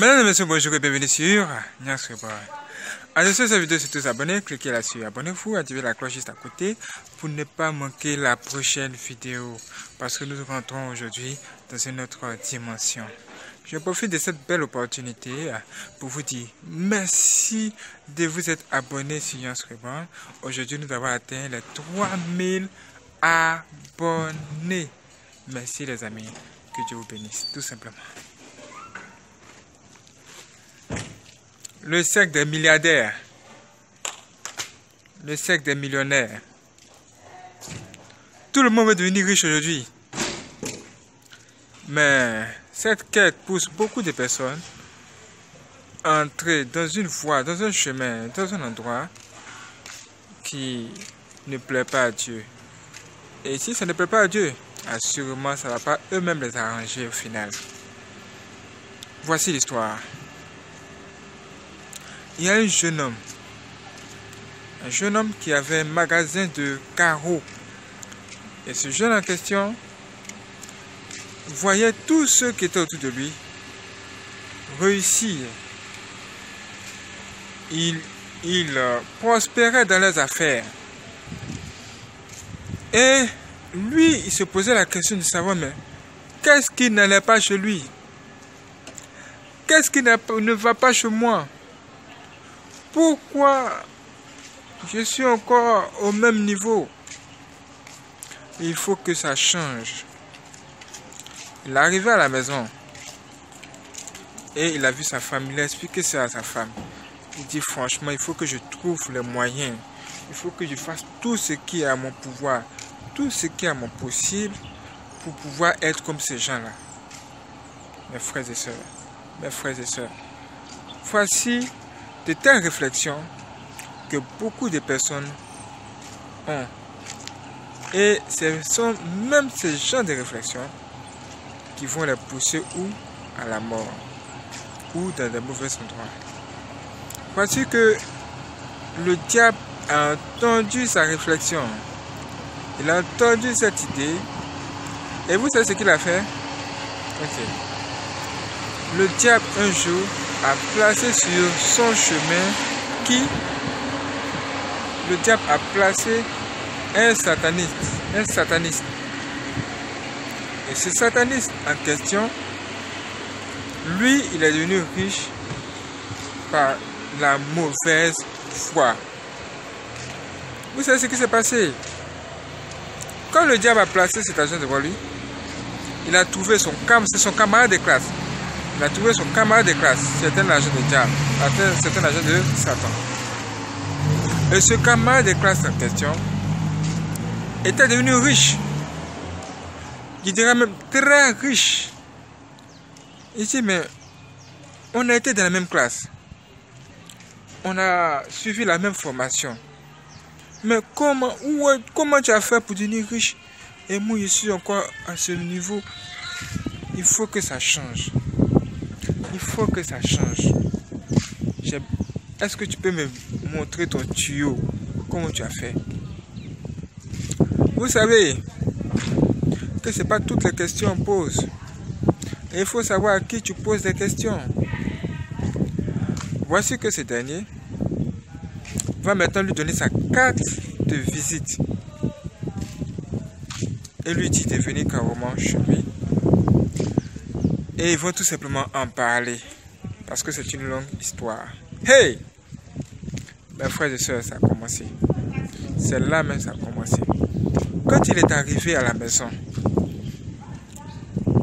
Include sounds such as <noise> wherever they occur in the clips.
Mesdames et messieurs, bonjour et bienvenue sur Nyans Report. En dessous de cette vidéo, c'est tous abonnés, cliquez là-dessus, abonnez-vous, activez la cloche juste à côté pour ne pas manquer la prochaine vidéo. Parce que nous rentrons aujourd'hui dans une autre dimension. Je profite de cette belle opportunité pour vous dire merci de vous être abonné sur Nyans Report. Aujourd'hui, nous avons atteint les 3000 abonnés. Merci les amis, que Dieu vous bénisse, tout simplement. Le cercle des milliardaires. Le cercle des millionnaires. Tout le monde veut devenir riche aujourd'hui. Mais cette quête pousse beaucoup de personnes à entrer dans une voie, dans un chemin, dans un endroit qui ne plaît pas à Dieu. Et si ça ne plaît pas à Dieu, assurément ça ne va pas eux-mêmes les arranger au final. Voici l'histoire il y a un jeune homme. Un jeune homme qui avait un magasin de carreaux. Et ce jeune en question voyait tous ceux qui étaient autour de lui réussir. Il, il euh, prospérait dans leurs affaires. Et lui, il se posait la question de savoir, mais qu'est-ce qui n'allait pas chez lui? Qu'est-ce qui ne va pas chez moi? Pourquoi je suis encore au même niveau? Il faut que ça change. Il est arrivé à la maison et il a vu sa femme. Il a expliqué ça à sa femme. Il dit franchement, il faut que je trouve les moyens. Il faut que je fasse tout ce qui est à mon pouvoir, tout ce qui est à mon possible pour pouvoir être comme ces gens-là. Mes frères et sœurs, mes frères et sœurs, voici de telles réflexions que beaucoup de personnes ont. Et ce sont même ces gens de réflexions qui vont les pousser où À la mort ou dans de mauvais endroits. Voici que le diable a entendu sa réflexion? Il a entendu cette idée. Et vous savez ce qu'il a fait? Ok. Le diable un jour a placé sur son chemin qui le diable a placé un sataniste, un sataniste. Et ce sataniste en question, lui, il est devenu riche par la mauvaise foi. Vous savez ce qui s'est passé? Quand le diable a placé cet agent devant lui, il a trouvé son, c'est son camarade de classe. Il a trouvé son camarade de classe, c'est un agent de diable, c'est un agent de Satan. Et ce camarade de classe en question était devenu riche. Il dirait même très riche. Ici, mais on a été dans la même classe. On a suivi la même formation. Mais comment, comment tu as fait pour devenir riche? Et moi, je suis encore à ce niveau. Il faut que ça change. Il faut que ça change. Est-ce que tu peux me montrer ton tuyau? Comment tu as fait? Vous savez que ce n'est pas toutes les questions qu'on pose. il faut savoir à qui tu poses des questions. Voici que ce dernier va maintenant lui donner sa carte de visite. Et lui dit de venir carrément chez lui et ils vont tout simplement en parler. Parce que c'est une longue histoire. Hey Mes frères et sœurs, ça a commencé. C'est là même ça a commencé. Quand il est arrivé à la maison,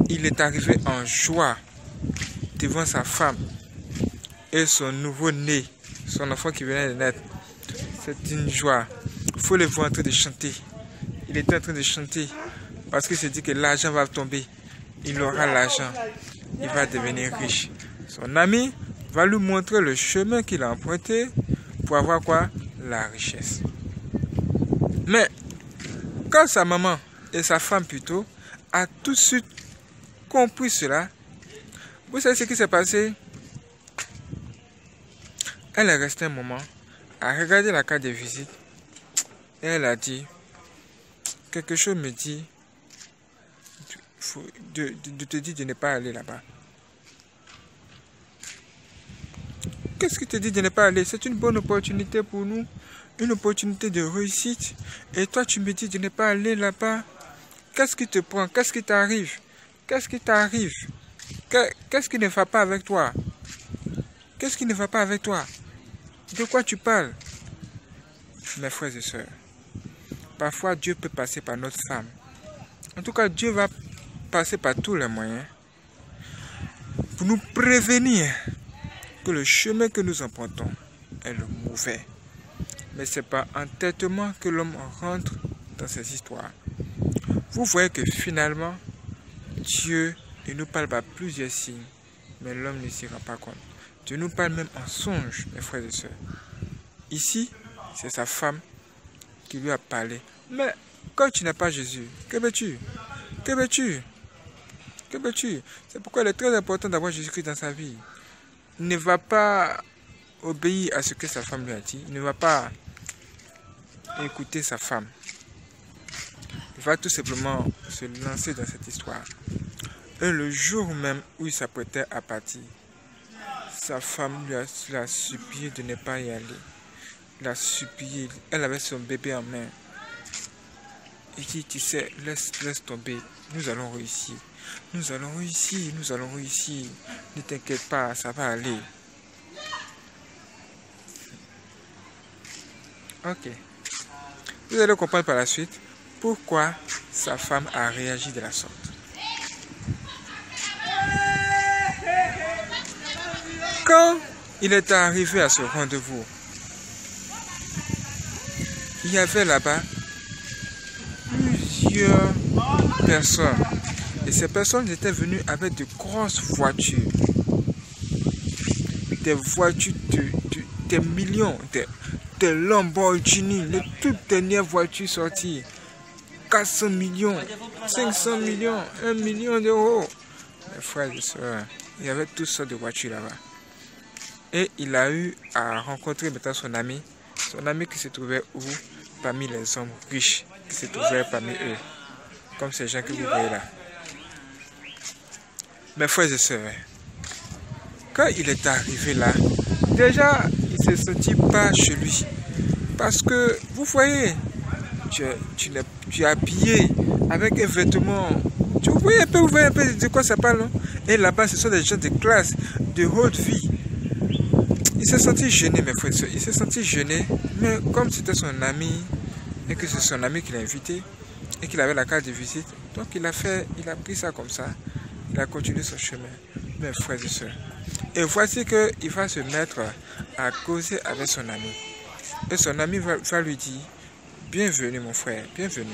il est arrivé en joie devant sa femme et son nouveau-né, son enfant qui venait de naître. C'est une joie. Il faut le voir en train de chanter. Il était en train de chanter parce qu'il s'est dit que l'argent va tomber il aura l'argent. Il va devenir riche. Son ami va lui montrer le chemin qu'il a emprunté pour avoir quoi? La richesse. Mais quand sa maman et sa femme plutôt a tout de suite compris cela, vous savez ce qui s'est passé? Elle est restée un moment à regarder la carte de visite et elle a dit, quelque chose me dit de, te dire de ne pas aller là-bas. Qu'est-ce qui te dit de ne pas aller? C'est une bonne opportunité pour nous, une opportunité de réussite. Et toi, tu me dis de ne pas aller là-bas. Qu'est-ce qui te prend? Qu'est-ce qui t'arrive? Qu'est-ce qui t'arrive? Qu'est-ce qui ne va pas avec toi? Qu'est-ce qui ne va pas avec toi? De quoi tu parles? Mes frères et sœurs, parfois Dieu peut passer par notre femme. En tout cas, Dieu va passer par tous les moyens pour nous prévenir que le chemin que nous empruntons est le mauvais. Mais c'est pas entêtement que l'homme rentre dans ces histoires. Vous voyez que finalement, Dieu ne nous parle pas plusieurs signes, mais l'homme ne s'y rend pas compte. Dieu nous parle même en songe, mes frères et sœurs. Ici, c'est sa femme qui lui a parlé. Mais quand tu n'as pas Jésus, que veux-tu? Que veux-tu? Que veux-tu? C'est pourquoi il est très important d'avoir Jésus-Christ dans sa vie. Il ne va pas obéir à ce que sa femme lui a dit. Il ne va pas écouter sa femme. Il va tout simplement se lancer dans cette histoire. Et le jour même où il s'apprêtait à partir, sa femme lui a, supplié de ne pas y aller. Il a supplié. Elle avait son bébé en main. Il dit, tu sais, laisse, laisse tomber. Nous allons réussir. Nous allons réussir. Nous allons réussir. Ne t'inquiète pas, ça va aller. Ok. Vous allez comprendre par la suite pourquoi sa femme a réagi de la sorte. Quand il est arrivé à ce rendez-vous, il y avait là-bas plusieurs personnes. Ces personnes étaient venues avec de grosses voitures. Des voitures de, des millions, des, des Lamborghini, les toutes dernières voitures sorties. 400 millions, 500 millions, 1 million d'euros. Mes frères et soeurs, il y avait toutes sortes de voitures là-bas. Et il a eu à rencontrer maintenant son ami, son ami qui se trouvait où? Parmi les hommes riches qui se trouvaient parmi eux, comme ces gens que vous voyez là. Mes frères et sœurs, quand il est arrivé là, déjà il ne se sentit pas chez lui. Parce que vous voyez, tu, tu, es habillé avec un vêtement. Tu voyez un peu, vous voyez un peu de quoi ça parle. Et là-bas, ce sont des gens de classe, de haute vie. Il s'est senti gêné, mes frères Il s'est senti gêné, mais comme c'était son ami, et que c'est son ami qui l'a invité, et qu'il avait la carte de visite, donc il a fait, il a pris ça comme ça. Il a continué son chemin, mes frères et sœurs. Et voici qu'il va se mettre à causer avec son ami. Et son ami va, lui dire, bienvenue mon frère, bienvenue.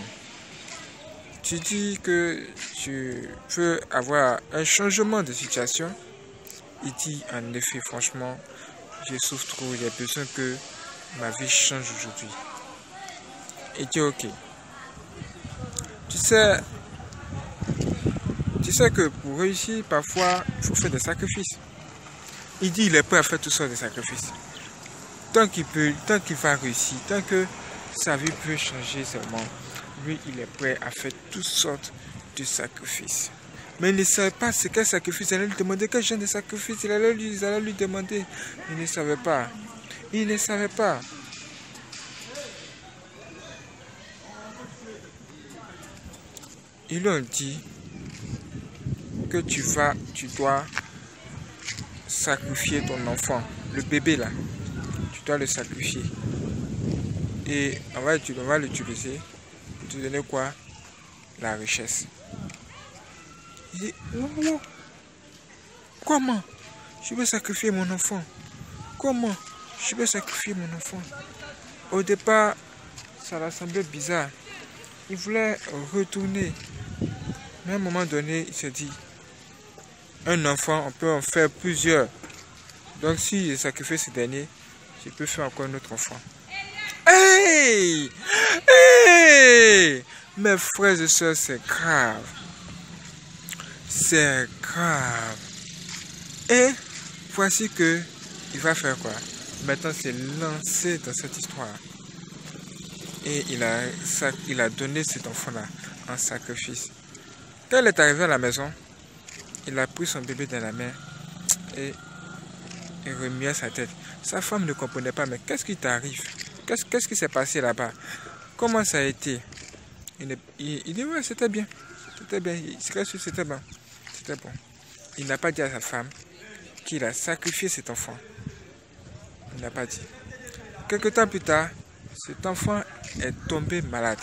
Tu dis que tu veux avoir un changement de situation? Il dit en effet, franchement, je souffre trop, il a besoin que ma vie change aujourd'hui. Et dit ok. Tu sais, tu sais que pour réussir, parfois, il faut faire des sacrifices. Il dit il est prêt à faire tout ça des sacrifices. Tant qu'il peut, tant qu'il va réussir, tant que sa vie peut changer seulement, lui, il est prêt à faire toutes sortes de sacrifices. Mais il ne savait pas ce qu'est sacrifice. Il allait lui demander quel genre de sacrifice. Il allait lui, lui demander. Il ne savait pas. Il ne savait pas. Ils lui dit que tu vas, tu dois sacrifier ton enfant, le bébé là. Tu dois le sacrifier. Et on va, on va l'utiliser pour te donner quoi? La richesse. Il dit, comment? Je vais sacrifier mon enfant Comment? Je vais sacrifier mon enfant Au départ, ça l'a semblé bizarre. Il voulait retourner. Mais à un moment donné, il s'est dit, un enfant, on peut en faire plusieurs. Donc si je sacrifie ce dernier, je peux faire encore un autre enfant. Hey Hey Mes frères et soeurs, c'est grave. C'est grave. Et voici que il va faire quoi? Maintenant, c'est lancé dans cette histoire. Et il a, il a donné cet enfant-là en sacrifice. Quand il est arrivé à la maison, il a pris son bébé dans la main et et remuait sa tête. Sa femme ne comprenait pas, mais qu'est-ce qui t'arrive? Qu'est-ce qui s'est passé là-bas? Comment ça a été? Il, dit, ouais, c'était bien. C'était bien. C'était bon. C'était bon. Il n'a pas dit à sa femme qu'il a sacrifié cet enfant. Il n'a pas dit. Quelque temps plus tard, cet enfant est tombé malade.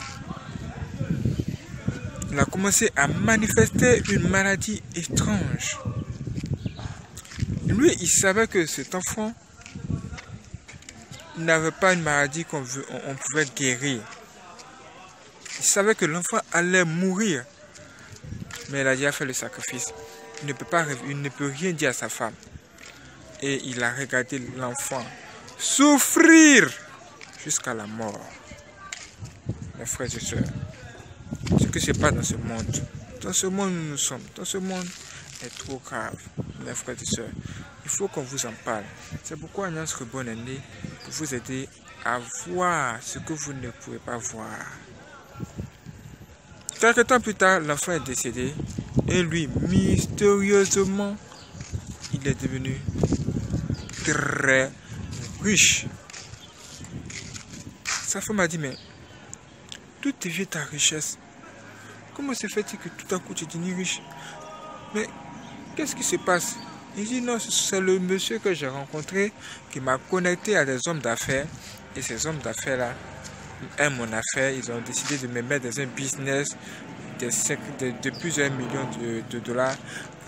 Il a commencé à manifester une maladie étrange. Lui, il savait que cet enfant n'avait pas une maladie qu'on on pouvait guérir. Il savait que l'enfant allait mourir. Mais il a déjà fait le sacrifice. Il ne peut, rien dire à sa femme. Et il a regardé l'enfant souffrir jusqu'à la mort. Mes frères et sœurs, ce que se passe dans ce monde, dans ce monde où nous sommes, dans ce monde est trop grave, mes frères et sœurs. Il faut qu'on vous en parle. C'est pourquoi Alliance Rebonne est née pour vous aider à voir ce que vous ne pouvez pas voir. Quelques temps plus tard, l'enfant est décédé et lui, mystérieusement, il est devenu très riche. Sa femme a dit, mais tout devient ta richesse? Comment se fait-il que tout à coup tu es devenu riche Mais qu'est-ce qui se passe? Il dit, non, c'est le monsieur que j'ai rencontré qui m'a connecté à des hommes d'affaires. Et ces hommes d'affaires-là aiment mon affaire. Ils ont décidé de me mettre dans un business de, de, plusieurs millions de, dollars.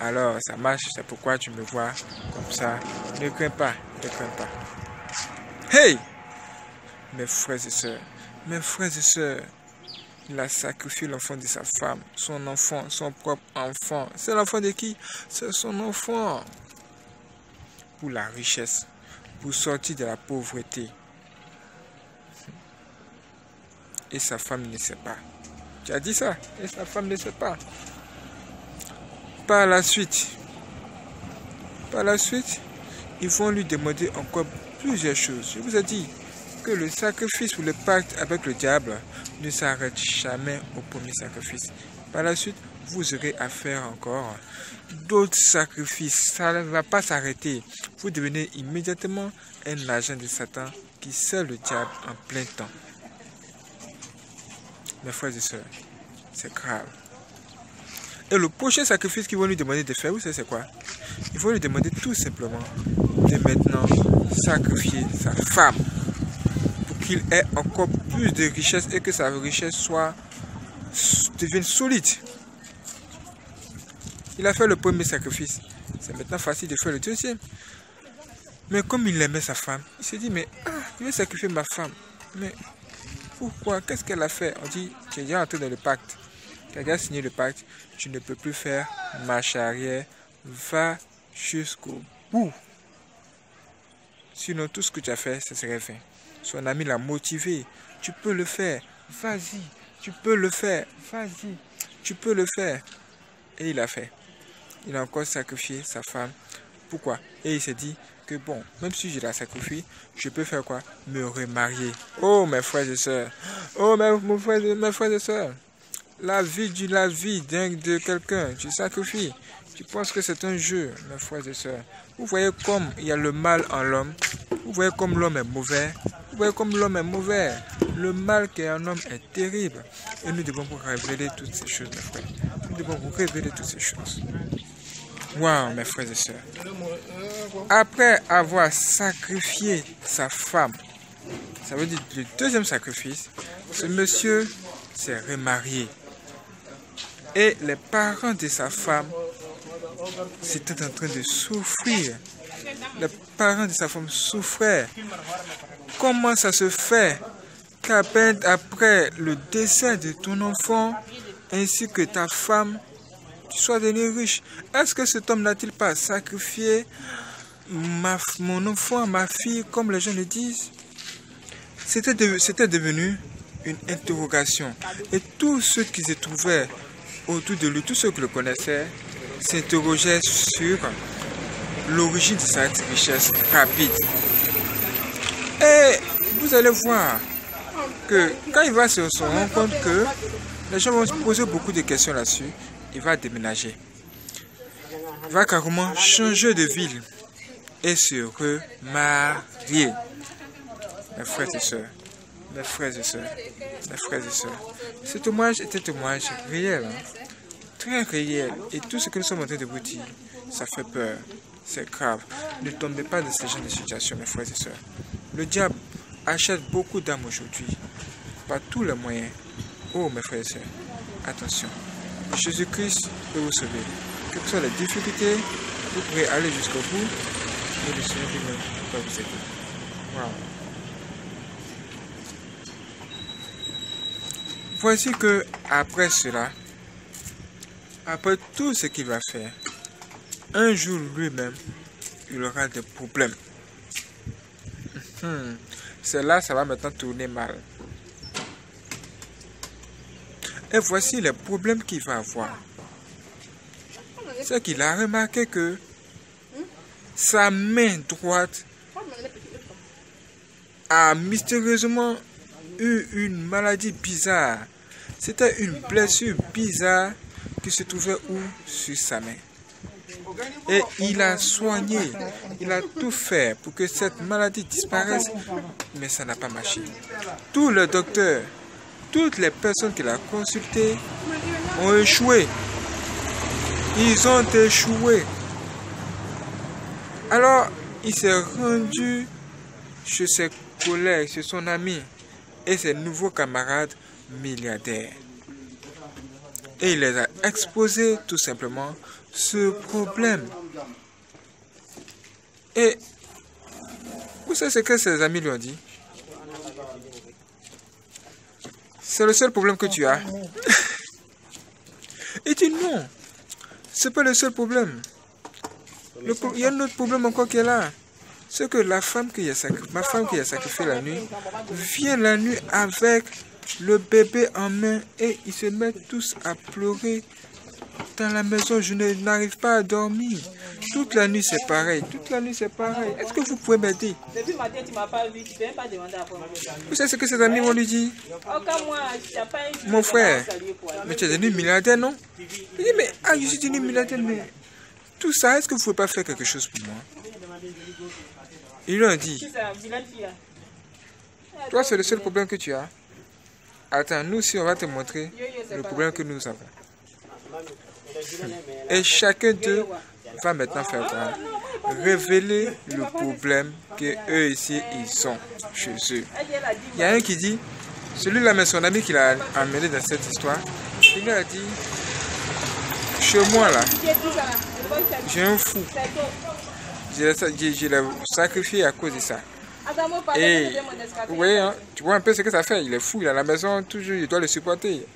Alors, ça marche. C'est pourquoi tu me vois comme ça. Ne crains pas. Ne crains pas. Hey Mes frères et sœurs. Mes frères et sœurs. Il a sacrifié l'enfant de sa femme, son enfant, son propre enfant. C'est l'enfant de qui? C'est son enfant. Pour la richesse, pour sortir de la pauvreté. Et sa femme ne sait pas. Tu as dit ça? Et sa femme ne sait pas. Par la suite, par la suite, ils vont lui demander encore plusieurs choses. Je vous ai dit que le sacrifice ou le pacte avec le diable ne s'arrête jamais au premier sacrifice. Par la suite, vous aurez à faire encore d'autres sacrifices. Ça ne va pas s'arrêter. Vous devenez immédiatement un agent de Satan qui sert le diable en plein temps mes frères et sœurs, c'est grave. Et le prochain sacrifice qu'ils vont lui demander de faire, vous savez c'est quoi? Ils vont lui demander tout simplement de maintenant sacrifier sa femme qu'il ait encore plus de richesse et que sa richesse soit devienne solide. Il a fait le premier sacrifice. C'est maintenant facile de faire le deuxième. Mais comme il aimait sa femme, il s'est dit, mais ah, je vais sacrifier ma femme. Mais pourquoi? Qu'est-ce qu'elle a fait? On dit, tu es déjà entré dans le pacte. Tu as signé le pacte. Tu ne peux plus faire marche arrière. Va jusqu'au bout. Sinon, tout ce que tu as fait, ce serait fait. Son ami l'a motivé. Tu peux le faire. Vas-y. Tu peux le faire. Vas-y. Tu peux le faire. Et il a fait. Il a encore sacrifié sa femme. Pourquoi? Et il s'est dit, que bon, même si je la sacrifie, je peux faire quoi? Me remarier. Oh mes frères et sœurs. Oh mes, frères, et sœurs. La vie du la vie de quelqu'un, tu sacrifies. Tu penses que c'est un jeu, mes frères et sœurs. Vous voyez comme il y a le mal en l'homme. Vous voyez comme l'homme est mauvais. Vous voyez comme l'homme est mauvais. Le mal qui est en homme est terrible. Et nous devons vous révéler toutes ces choses, mes frères. Nous devons vous révéler toutes ces choses. Waouh, mes frères et sœurs. Après avoir sacrifié sa femme, ça veut dire le deuxième sacrifice, ce monsieur s'est remarié. Et les parents de sa femme étaient en train de souffrir. Les parents de sa femme souffraient. Comment ça se fait qu'à après le décès de ton enfant, ainsi que ta femme, soit devenu riche. Est-ce que cet homme n'a-t-il pas sacrifié mon enfant, ma fille, comme les gens le disent? C'était devenu une interrogation. Et tous ceux qui se trouvaient autour de lui, tous ceux qui le connaissaient, s'interrogeaient sur l'origine de cette richesse rapide. Et vous allez voir que quand il va se rendre compte que les gens vont se poser beaucoup de questions là-dessus, il va déménager. Il va carrément changer de ville. et se remarier. Mes frères et sœurs, mes frères et sœurs, mes frères et sœurs. Ce témoignage est un témoignage réel, hein. très réel. Et tout ce que nous sommes en train de vous dire, ça fait peur, c'est grave. Ne tombez pas dans ce genre de situation, mes frères et sœurs. Le diable achète beaucoup d'âmes aujourd'hui, par tous les moyens. Oh, mes frères et sœurs, attention. Jésus-Christ peut vous sauver. Quelles que soient les difficultés, vous pourrez aller jusqu'au bout et le Seigneur lui-même va vous aider. Wow. Voici que après cela, après tout ce qu'il va faire, un jour lui-même, il aura des problèmes. Hmm. C'est là, ça va maintenant tourner mal. Et voici les problèmes qu'il va avoir. C'est qu'il a remarqué que sa main droite a mystérieusement eu une maladie bizarre. C'était une blessure bizarre qui se trouvait où? Sur sa main. Et il a soigné, il a tout fait pour que cette maladie disparaisse, mais ça n'a pas marché. Tous les docteurs, toutes les personnes qu'il a consultées ont échoué. Ils ont échoué. Alors, il s'est rendu chez ses collègues, chez son ami et ses nouveaux camarades milliardaires. Et il les a exposés tout simplement ce problème. Et vous savez ce que ses amis lui ont dit? C'est le seul problème que tu as. <laughs> Il dit non, c'est pas le seul problème. il y a un autre problème encore qui est là. C'est que la femme qui a ma femme qui a sacrifié la nuit vient la nuit avec le bébé en main et ils se mettent tous à pleurer dans la maison. Je n'arrive pas à dormir. Toute la nuit, c'est pareil. Toute la nuit, c'est pareil. Est-ce que vous pouvez m'aider? Depuis matin, tu m'as pas vu. Tu ne pas demander à Vous savez ce que ses amis vont lui dire? Mon frère, mais tu es devenu milliardaire, non? Il dit, mais ah, je suis devenu milliardaire, mais tout ça, est-ce que vous ne pouvez pas faire quelque chose pour moi? Ils lui ont dit, toi, c'est le seul problème que tu as. Attends, nous aussi, on va te montrer le problème que nous avons. Et chacun d'eux va maintenant faire quoi Révéler le problème que eux ici, ils ont chez eux. Il y a un qui dit, celui-là, mais son ami qui l'a amené dans cette histoire, il a dit, chez moi là, j'ai un fou. Je l'ai sacrifié à cause de ça. Et vous voyez, hein, tu vois un peu ce que ça fait. Il est fou, il est à la maison, toujours, il doit le supporter.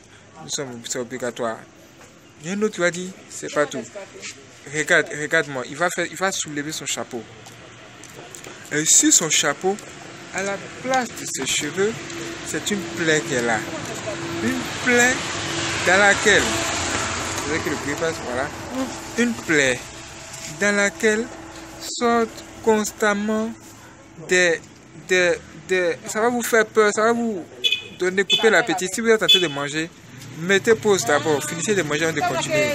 Nous sommes, c'est obligatoire. Il y a un autre qui va dire, c'est pas tout. Regarde, regarde-moi, il va, faire, il va soulever son chapeau. Et sur son chapeau, à la place de ses cheveux, c'est une plaie qu'elle a. Une plaie dans laquelle, que le passe, voilà, une plaie dans laquelle sortent constamment des, des, des, ça va vous faire peur, ça va vous donner couper l'appétit. Si vous êtes en train de manger, mettez pause d'abord, finissez de manger avant de continuer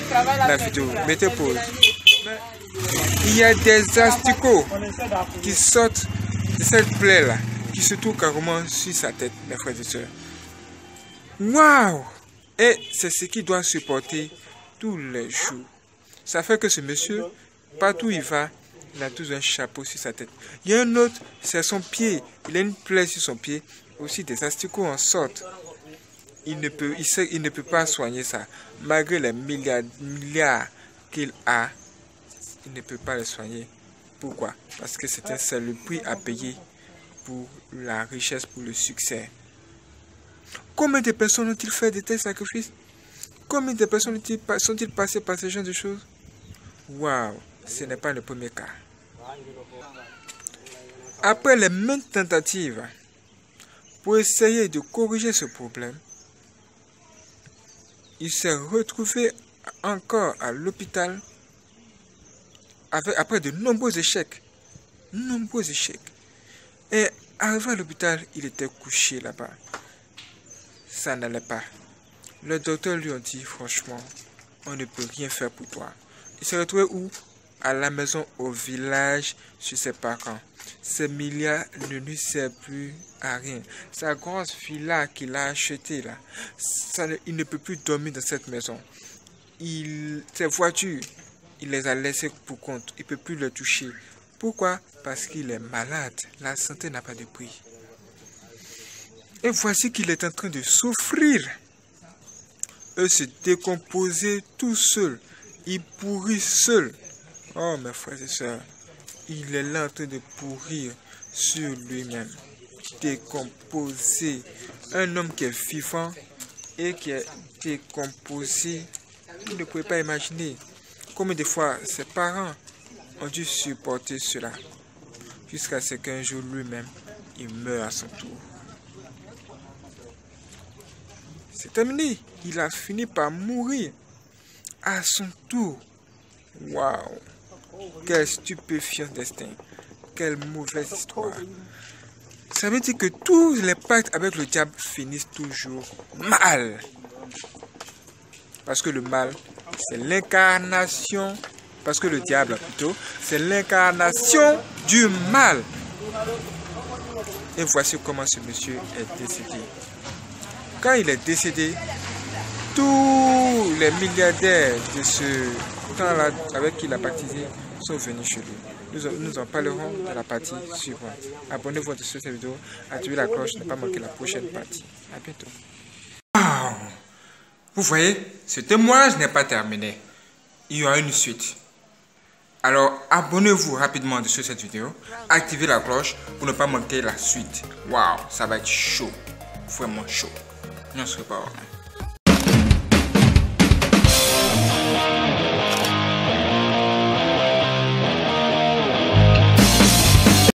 la vidéo. Mettez pause. Il y a des asticots qui sortent de cette plaie-là, qui se trouvent carrément sur sa tête, mes frères et sœurs. Waouh! Et c'est ce qu'il doit supporter tous les jours. Ça fait que ce monsieur, partout où il va, il a toujours un chapeau sur sa tête. Il y a un autre, c'est son pied. Il a une plaie sur son pied. Aussi des asticots en sorte. Il ne peut, il ne peut pas soigner ça. Malgré les milliards, qu'il a, il ne peut pas le soigner. Pourquoi? Parce que c'est le prix à payer pour la richesse, pour le succès. Combien de personnes ont-ils fait de tels sacrifices? Combien de personnes sont-ils passés par ce genre de choses? Waouh ce n'est pas le premier cas. Après les mêmes tentatives pour essayer de corriger ce problème, il s'est retrouvé encore à l'hôpital après de nombreux échecs. Nombreux échecs. Et arrivé à l'hôpital, il était couché là-bas. Ça n'allait pas. Le docteur lui a dit franchement, on ne peut rien faire pour toi. Il s'est retrouvé où? À la maison, au village, chez ses parents. Ces milliards ne lui servent plus à rien. Sa grosse villa qu'il a achetée là, il ne peut plus dormir dans cette maison. Il, ses voitures, il les a laissées pour compte. Il ne peut plus les toucher. Pourquoi? Parce qu'il est malade. La santé n'a pas de prix. Et voici qu'il est en train de souffrir. Et se décomposer tout seul. Il pourrit seul. Oh mes frères et sœurs, il est là en train de pourrir sur lui-même. Décomposé. Un homme qui est vivant et qui est décomposé. Vous ne pouvez pas imaginer combien de fois ses parents ont dû supporter cela jusqu'à ce qu'un jour lui-même, il meurt à son tour. C'est terminé. Il a fini par mourir à son tour. Waouh! Quel stupéfiant destin. Quelle mauvaise histoire. Ça veut dire que tous les pactes avec le diable finissent toujours mal. Parce que le mal, c'est l'incarnation, parce que le diable plutôt, c'est l'incarnation du mal. Et voici comment ce monsieur est décédé. Quand il est décédé, tous les milliardaires de ce temps-là avec qui il a baptisé sont chez lui. Nous, en parlerons dans la partie suivante. Abonnez-vous à cette vidéo, activez la cloche, ne pas manquer la prochaine partie. A bientôt. Vous voyez, ce témoignage n'est pas terminé. Il y aura une suite. Alors, abonnez-vous rapidement sur cette vidéo, activez la cloche pour ne pas manquer la suite. Waouh, ça va être chaud. Vraiment chaud. Non, ce pas